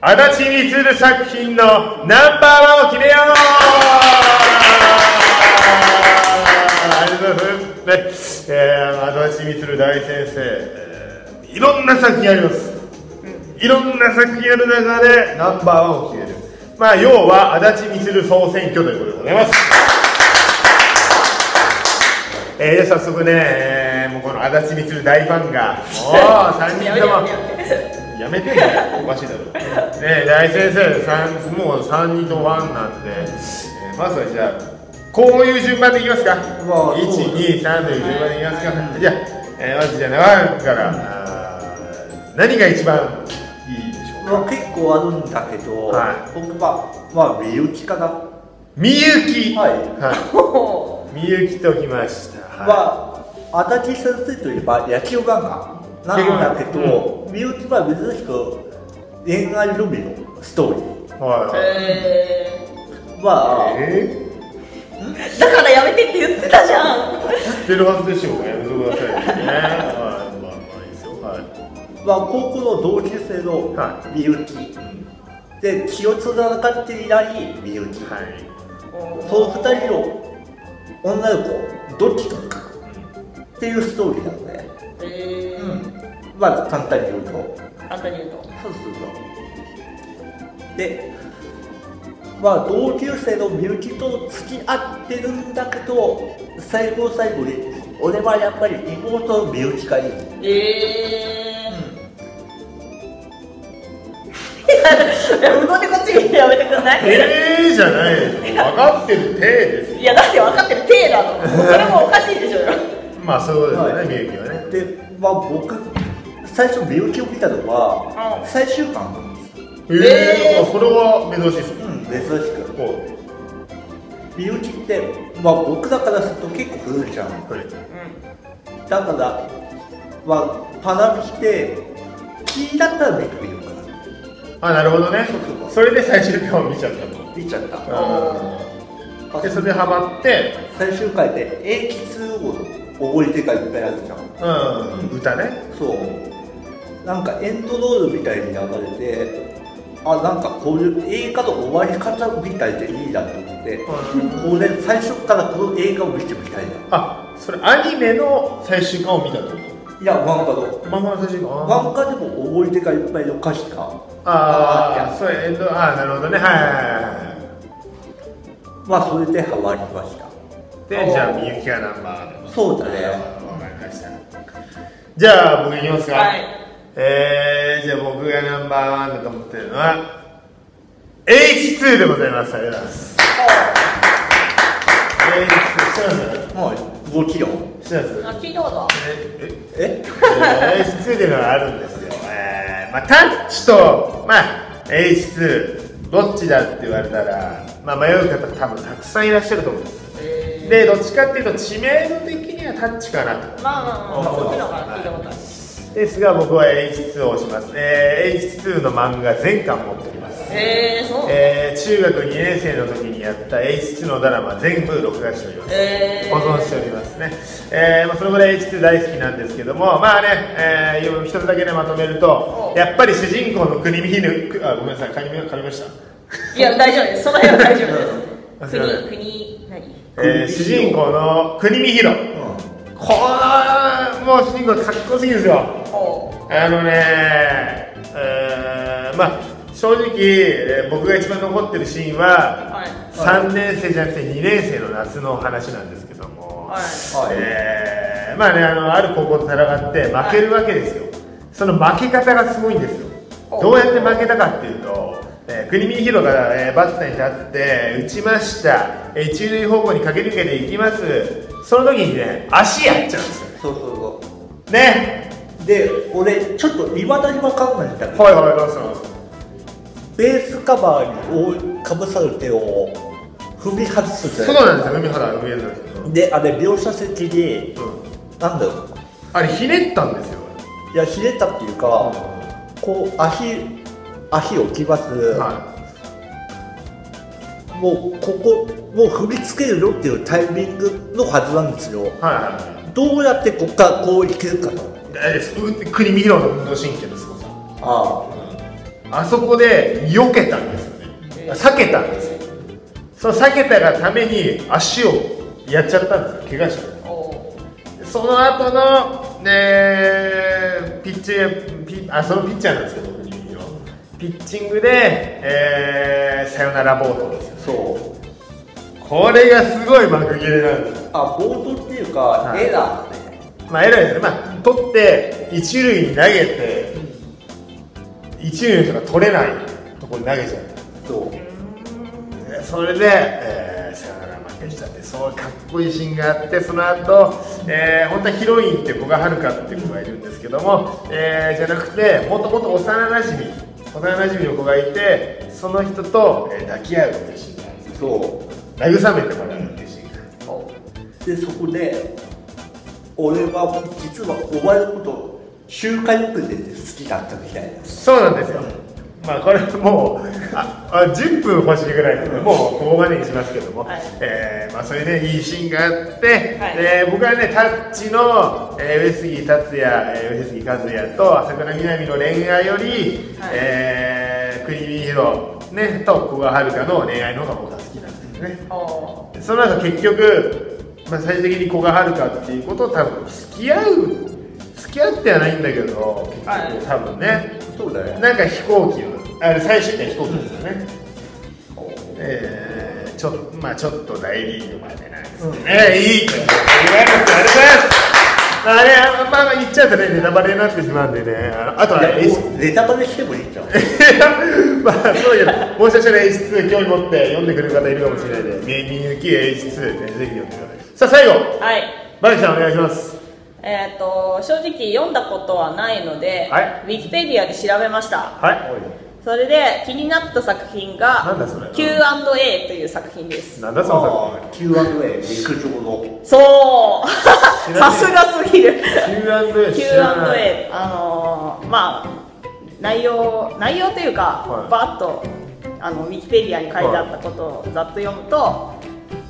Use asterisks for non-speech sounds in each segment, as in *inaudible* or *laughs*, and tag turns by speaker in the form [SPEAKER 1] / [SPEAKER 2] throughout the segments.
[SPEAKER 1] 足立みつる作品のナンバーワンを決めよう。ありがとうございます、ねえー、足立みつる大先生、えーいろんな作品あります。いろんな作品ある中でナンバーワンを決める。まあ要は足立みつる総選挙ということでございます。えー、早速ね、えーもうこの足立みつる大ファンがもう3人ともやめてねおかしいだろ。ね大先生さんもう3人ともファンなんで、えーまずはじゃあこういう順番でいきますか、
[SPEAKER 2] まあそうです
[SPEAKER 1] 123という順番でいきますか、じゃあ、えーまずじゃあ長君から。何が一番いいでしょうか。
[SPEAKER 2] まあ、結構あるんだけど、
[SPEAKER 1] は
[SPEAKER 2] 僕はまあ身内かな。
[SPEAKER 1] みゆき
[SPEAKER 2] はい。
[SPEAKER 1] はい。みゆきときました。はい。
[SPEAKER 2] は足立先生といえば野球漫画なんだけど、身内は珍しく恋愛のみのストーリー。
[SPEAKER 1] はい。
[SPEAKER 3] え
[SPEAKER 2] まあ、
[SPEAKER 1] え
[SPEAKER 3] ー、だからやめてって言ってたじゃん。
[SPEAKER 1] ー、知ってるはずでしょうかやめてくださいよね。はい。まあまあいいですよ。はい。
[SPEAKER 2] まあ、高校の同級生の
[SPEAKER 1] は
[SPEAKER 2] 身内、で気をつながっていない身内、
[SPEAKER 1] はい。
[SPEAKER 2] その二人の女の子どっちかっていうストーリーなので、
[SPEAKER 3] えー
[SPEAKER 2] まず簡単に言うと。
[SPEAKER 3] 簡単に言うと。
[SPEAKER 2] そうそうそう。でまあ同級生の身内と付き合ってるんだけど最後の最後に俺はやっぱり妹の身内がいい
[SPEAKER 3] えー、*laughs* いや無言でこっちにやめてください。
[SPEAKER 1] えーじゃない分かってる体ですよ。
[SPEAKER 3] いやだって分かってる体なのそれもおかしいでしょ。う *laughs* よ
[SPEAKER 1] まあそうですよ
[SPEAKER 2] は
[SPEAKER 1] ねみゆきはね。
[SPEAKER 2] でまあ僕最初身内を見たのは
[SPEAKER 3] うん
[SPEAKER 2] 最終巻なんです。よ
[SPEAKER 1] ええ
[SPEAKER 3] えー。
[SPEAKER 1] ー、それは珍しいですね。
[SPEAKER 2] うん珍しく
[SPEAKER 1] こ
[SPEAKER 2] 身内ってまあ僕らからすると結構古いじゃん。
[SPEAKER 1] うこれ
[SPEAKER 2] だからまあパナビして気になったら見てみようかな。
[SPEAKER 1] あなるほどね。
[SPEAKER 2] そうそう
[SPEAKER 1] それで最終回を見ちゃったと。
[SPEAKER 2] 見ちゃった。
[SPEAKER 1] うん。でそれでハマって。
[SPEAKER 2] 最終回で英吉を覚えてがいっぱいあるじゃん。
[SPEAKER 1] うん。歌ね。
[SPEAKER 2] そうなんかエンドロールみたいに流れてあなんかこういう映画の終わり方みたいでいいなと思って、
[SPEAKER 1] う
[SPEAKER 2] これ最初からこの映画を見てみたいな。
[SPEAKER 1] あそれアニメの最終巻を見たってこ
[SPEAKER 2] いや漫画の。
[SPEAKER 1] と漫画の最終巻
[SPEAKER 2] 漫画でも思い出がいっぱいの歌詞が
[SPEAKER 1] ああそれえっとああなるほどね。はいはいはい。は
[SPEAKER 2] まあそれでハマりました。
[SPEAKER 1] いでじゃあみゆきがナンバー
[SPEAKER 2] そうだね。
[SPEAKER 1] わかりました。じゃあ僕いきますか。
[SPEAKER 3] はい
[SPEAKER 1] えー、じゃあ僕がナンバーワンだと思ってるのは H2 でございますありがとうございます H2 知ってます？
[SPEAKER 2] もうもちろん
[SPEAKER 1] 知ってます？
[SPEAKER 3] あ聞いたこと。あ
[SPEAKER 1] ええ？
[SPEAKER 2] え
[SPEAKER 1] えー H2 っていうのがあるんですよ、えーまあ、タッチと、まあ、H2 どっちだって言われたら、まあ、迷う方多分たくさんいらっしゃると思うんです
[SPEAKER 3] えー。
[SPEAKER 1] でどっちかっていうと知名度的にはタッチかなと。
[SPEAKER 3] まあまあまあそっちの方が聞いたことある
[SPEAKER 1] ですが僕は H2 を押します、えー H2 の漫画全巻持っております。
[SPEAKER 3] えー、そう。
[SPEAKER 1] えー中学2年生の時にやった H2 のドラマ全部録画しております。
[SPEAKER 3] えー、
[SPEAKER 1] 保存しておりますね、えーまあ、そのぐらい H2 大好きなんですけどもまあね、えー、一つだけねまとめると
[SPEAKER 3] お
[SPEAKER 1] やっぱり主人公の国見ひぬくあごめんなさい噛み噛みました。
[SPEAKER 3] いや大丈夫です。その辺は大丈夫です。*laughs* 国国何
[SPEAKER 1] えー主人公の国見ひろこのもう主人公かっこよすぎですよ。
[SPEAKER 3] お。
[SPEAKER 1] あのね、えーまあ正直、えー僕が一番残ってるシーンは
[SPEAKER 3] はい。
[SPEAKER 1] 3年生じゃなくて2年生の夏の話なんですけども、えーまあねあのある高校と戦って負けるわけですよ、その負け方がすごいんですよ。
[SPEAKER 3] お。
[SPEAKER 1] どうやって負けたかっていうと、えー国見ひろが、えーバッターに立って打ちました、えー一塁方向に駆け抜けていきますその時にね足やっちゃうんですよ
[SPEAKER 2] そうそうそ
[SPEAKER 1] ね。
[SPEAKER 2] うで俺ちょっといまだに分かんないんだけど、
[SPEAKER 1] はいはいどうした
[SPEAKER 2] ベースカバーにかぶさる手を踏み外すじゃ
[SPEAKER 1] そうなんですよ海原海原ですけど、
[SPEAKER 2] であれ描写的で
[SPEAKER 1] うん、
[SPEAKER 2] なんだろう
[SPEAKER 1] あれひねったんですよ。
[SPEAKER 2] いやひねったっていうか、こう足足置きます、
[SPEAKER 1] は
[SPEAKER 2] もうここもう踏みつけるよっていうタイミングのはずなんですよ。
[SPEAKER 1] いはいはい。
[SPEAKER 2] どうやってここからこういけるかと。
[SPEAKER 1] 国見広の運動神経のすごさ。
[SPEAKER 2] ああ。
[SPEAKER 1] あそこで避けたんですよね。
[SPEAKER 3] えー
[SPEAKER 1] 避けたんですよ。その避けたがために足をやっちゃったんですよ怪我して。
[SPEAKER 3] お
[SPEAKER 1] その後の、ね、ピッチピあそのピッチャーなんですけどピッチングで、えー、サヨナラ暴投ですよ
[SPEAKER 2] そう。
[SPEAKER 1] これがすごい幕切れなんです。よ
[SPEAKER 2] あボートっていうか、
[SPEAKER 1] はい。
[SPEAKER 2] エラーだね。
[SPEAKER 1] まあエラーですね。まあ取って一塁に投げて一塁の人が取れないところに投げちゃう。
[SPEAKER 2] そう。
[SPEAKER 1] でそれで、えー、サヨナラ負けしたってそうかっこいいシーンがあってその後、えー、本当はヒロインって古賀遥っていう子がいるんですけども、えー、じゃなくてもともと幼なじみ幼なじみの子がいてその人と、えー抱き合うっていうシーンがある。んで
[SPEAKER 2] そ
[SPEAKER 1] 慰めてもらうっていうシーンがある。んで
[SPEAKER 2] そこで俺は実はお前のこと週刊よくで好きだったみたいな。
[SPEAKER 1] そうなんですよまあこれもうああ10分欲しいぐらいなのでもうここまでにしますけども、
[SPEAKER 3] はい。
[SPEAKER 1] えーまあ、それでいいシーンがあって、
[SPEAKER 3] はい。
[SPEAKER 1] えー僕はねタッチの、えー上杉達也、えー上杉和也と朝倉みなみの恋愛より、
[SPEAKER 3] はい。
[SPEAKER 1] えークリーミーヒロ、ね、と古賀遥の恋愛の方が僕は好きなんですよね。
[SPEAKER 3] お
[SPEAKER 1] その後結局、まあ、最終的に古賀遥っていうことを多分付き合う付き合ってはないんだけど結局、
[SPEAKER 3] はい。
[SPEAKER 1] 多分ね。
[SPEAKER 2] そうだね
[SPEAKER 1] なんか飛行機をあれ最終的に飛行機ですよね、えー、ちょまあちょっと大リーグまでなんですけどね、いいありがとうございます。あれあまあまあ言っちゃうとねネタバレになってしまうんでね。あとは演出。
[SPEAKER 2] ネタバレしてもいいじゃん。*laughs*
[SPEAKER 1] まあそうだけどもしかしたら演出興味持って読んでくれる方いるかもしれないのでみゆき演出、ね、ぜひ読んでください。さあ最後
[SPEAKER 3] はい
[SPEAKER 1] バリさんお願いします。
[SPEAKER 3] えっ、と正直読んだことはないので、
[SPEAKER 1] はい。
[SPEAKER 3] ウィキペディアで調べました。
[SPEAKER 1] はい
[SPEAKER 3] それで気になった作品が
[SPEAKER 1] なんだそれ。
[SPEAKER 3] Q&A という作品です。
[SPEAKER 1] なんだその
[SPEAKER 2] あー Q&A 陸上の。
[SPEAKER 3] そう。さすがすぎる。
[SPEAKER 1] 作品 Q&A
[SPEAKER 3] Q&A あのーまあ内容内容というか、
[SPEAKER 1] はい。
[SPEAKER 3] バーッとあのウィキペディアに書いてあったことをざっと読むと、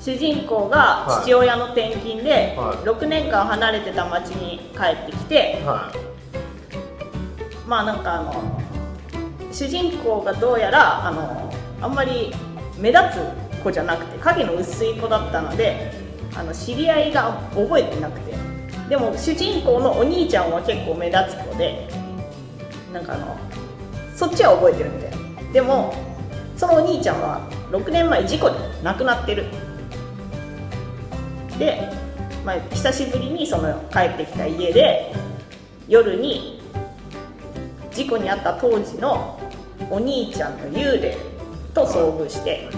[SPEAKER 3] 主人公が父親の転勤で、
[SPEAKER 1] はい。
[SPEAKER 3] 6年間離れてた町に帰ってきて
[SPEAKER 1] は
[SPEAKER 3] まあなんかあの主人公がどうやらあのあんまり目立つ子じゃなくて影の薄い子だったのであの知り合いが覚えてなくて。でも主人公のお兄ちゃんは結構目立つ子でなんかあのそっちは覚えてるみたい。なでもそのお兄ちゃんは6年前事故で亡くなってる。で、まあ、久しぶりにその帰ってきた家で夜に事故に遭った当時のお兄ちゃんの幽霊と遭遇して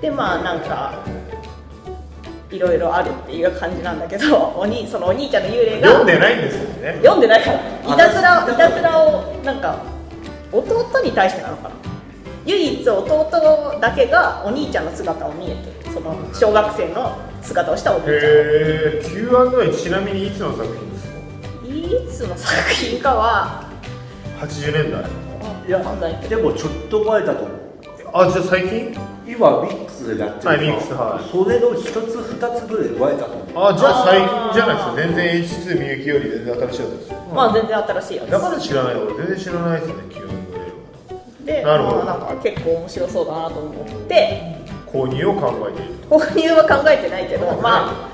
[SPEAKER 3] でまあなんかいろいろあるっていう感じなんだけど *laughs* おにそのお兄ちゃんの幽霊
[SPEAKER 1] い
[SPEAKER 3] が
[SPEAKER 1] 読んでないんですよね。
[SPEAKER 3] 読んでないからいたずら
[SPEAKER 2] あ
[SPEAKER 3] いたずらをなんか弟に対してなのかな。唯一弟だけがお兄ちゃんの姿を見えてるその小学生の姿をしたお兄ちゃん。
[SPEAKER 1] Q&A ちなみにいつの作品です
[SPEAKER 3] つの作品かは。
[SPEAKER 1] 80年代。
[SPEAKER 2] いや
[SPEAKER 3] わかんないけど。
[SPEAKER 2] でもちょっと前だと思う。
[SPEAKER 1] あじゃあ最近？
[SPEAKER 2] 今ミックスでやってる
[SPEAKER 1] はいミックスはい。
[SPEAKER 2] それの一つ二つぐらい前だと思う。
[SPEAKER 1] あじゃあ最近じゃないですか全然 H2 みゆきより全然新しいやつです。よ
[SPEAKER 3] まあ全然新しいやつ。
[SPEAKER 1] だから知らない俺全然知らないですね Q&A
[SPEAKER 3] で
[SPEAKER 1] なるほど。
[SPEAKER 3] まあなんか結構面白そうだなと思って。
[SPEAKER 1] 購入を考えている
[SPEAKER 3] 購入は考えてないけどまあ
[SPEAKER 1] あ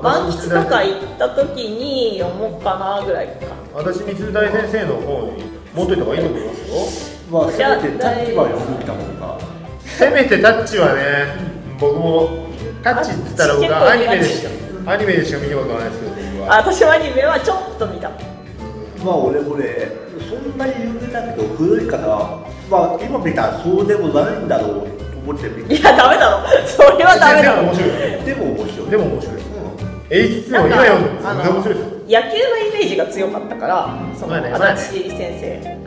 [SPEAKER 3] 満喫とか行った時に読もうかなぐらいか
[SPEAKER 1] 私三つ大先生の本持っといた方がいいと思いますよ。
[SPEAKER 2] まあせめてタッチは読んでみた方が。
[SPEAKER 1] せめてタッチはね僕もタッチって言ったら僕はアニメでしかアニメでしか見たことないですけど僕は。
[SPEAKER 3] あ私もアニメはちょっと見た。
[SPEAKER 2] まあ俺これそんなに有名だけど古いからまあ今見たらそうでもないんだろうと思って見て。
[SPEAKER 3] いやダメだろ。それはダメだろ。
[SPEAKER 1] でも面白い。
[SPEAKER 2] でも面白い。
[SPEAKER 1] でも面白い。
[SPEAKER 2] うん
[SPEAKER 1] H2 も今読んでも
[SPEAKER 3] あ
[SPEAKER 1] 全然面白いですよ。
[SPEAKER 3] 野球のイメージが強かったからその足立先生。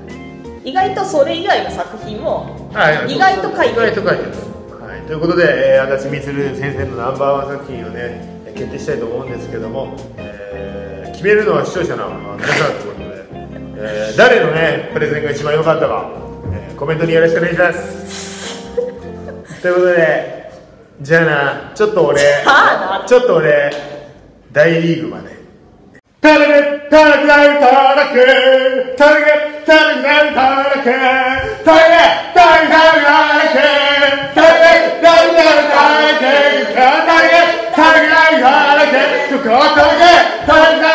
[SPEAKER 3] 意外とそれ以外の作品も
[SPEAKER 1] はい
[SPEAKER 3] 意外と書いてる。
[SPEAKER 1] はい、ということで、えー、足立満先生のナンバーワン作品をね決定したいと思うんですけども、えー決めるのは視聴者のまあ皆さんということで、えー誰のねプレゼンが一番良かったか、えーコメントによろしくお願いします。ということでじゃあなちょっと俺ちょっと俺大リーグまでタラゲタラゲタラゲタラゲタルタルタラケタルタルタルタラケタルタルタルタラケタルタルタルタラケタルタルタラケタル